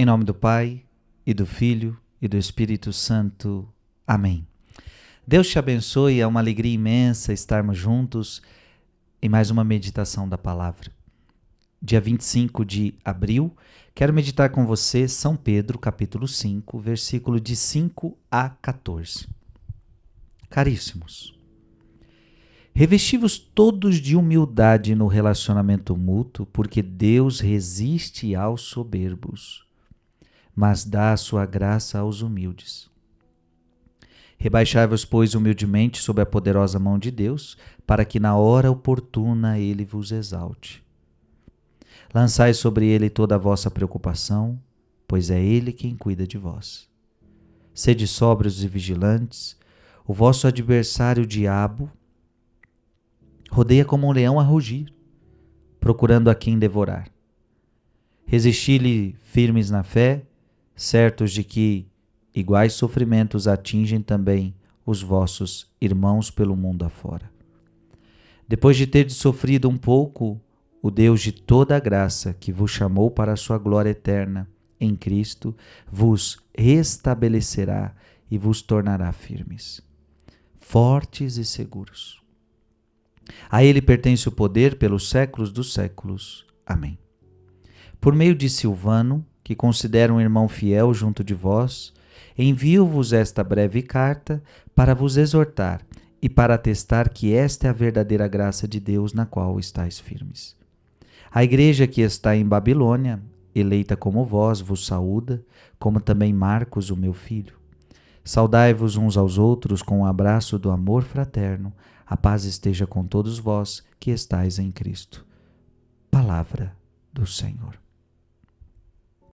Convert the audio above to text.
Em nome do Pai, e do Filho, e do Espírito Santo. Amém. Deus te abençoe, é uma alegria imensa estarmos juntos em mais uma meditação da palavra. Dia 25 de abril, quero meditar com você São Pedro, capítulo 5, versículo de 5 a 14. Caríssimos, Revestivos todos de humildade no relacionamento mútuo, porque Deus resiste aos soberbos, mas dá a sua graça aos humildes. Rebaixai-vos, pois, humildemente sob a poderosa mão de Deus, para que na hora oportuna ele vos exalte. Lançai sobre ele toda a vossa preocupação, pois é ele quem cuida de vós. Sede sóbrios e vigilantes, o vosso adversário, o diabo, rodeia como um leão a rugir, procurando a quem devorar. Resisti-lhe firmes na fé, certos de que iguais sofrimentos atingem também os vossos irmãos pelo mundo afora. Depois de ter sofrido um pouco, o Deus de toda a graça, que vos chamou para a sua glória eterna em Cristo, vos restabelecerá e vos tornará firmes, fortes e seguros. A ele pertence o poder pelos séculos dos séculos. Amém. Por meio de Silvano, que considero um irmão fiel junto de vós, envio-vos esta breve carta para vos exortar e para atestar que esta é a verdadeira graça de Deus na qual estáis firmes. A igreja que está em Babilônia, eleita como vós, vos saúda, como também Marcos, o meu filho. Saudai-vos uns aos outros com o um abraço do amor fraterno. A paz esteja com todos vós que estais em Cristo. Palavra do Senhor.